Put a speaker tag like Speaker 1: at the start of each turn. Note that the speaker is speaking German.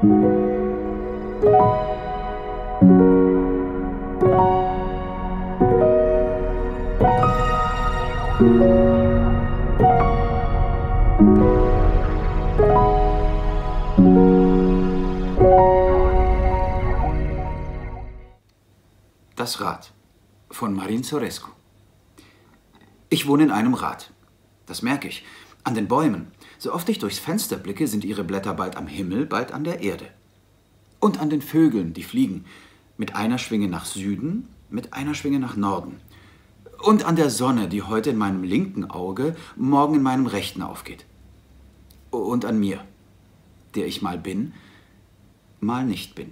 Speaker 1: Das Rad von Marin Sorescu. Ich wohne in einem Rad. Das merke ich. An den Bäumen. So oft ich durchs Fenster blicke, sind ihre Blätter bald am Himmel, bald an der Erde. Und an den Vögeln, die fliegen. Mit einer Schwinge nach Süden, mit einer Schwinge nach Norden. Und an der Sonne, die heute in meinem linken Auge, morgen in meinem rechten aufgeht. Und an mir, der ich mal bin, mal nicht bin.